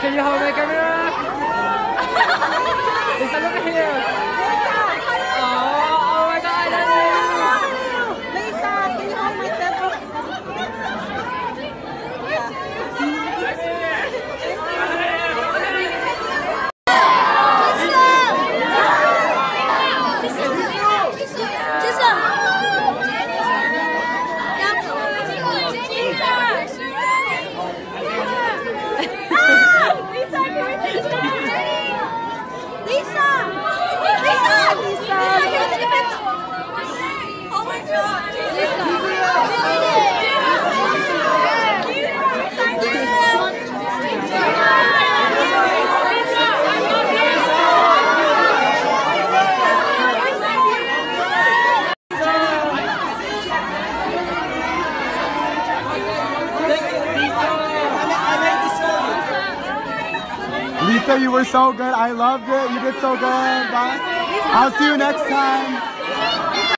Can you hold my camera? Lisa, you were so good. I loved it. You did so good. Bye. I'll see you next time.